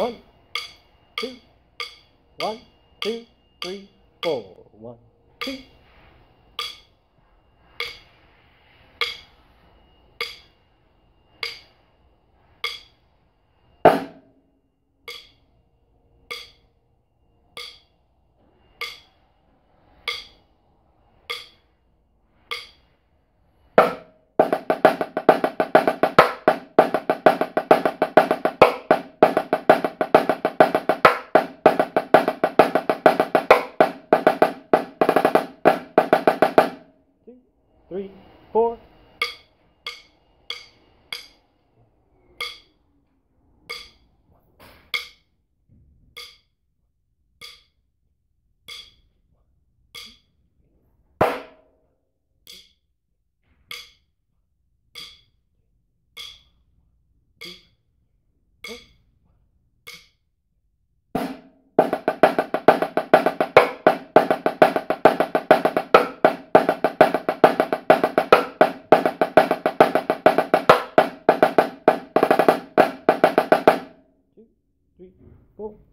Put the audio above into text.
One, two, one, two, three, four. One, two. Three, four. Three, four.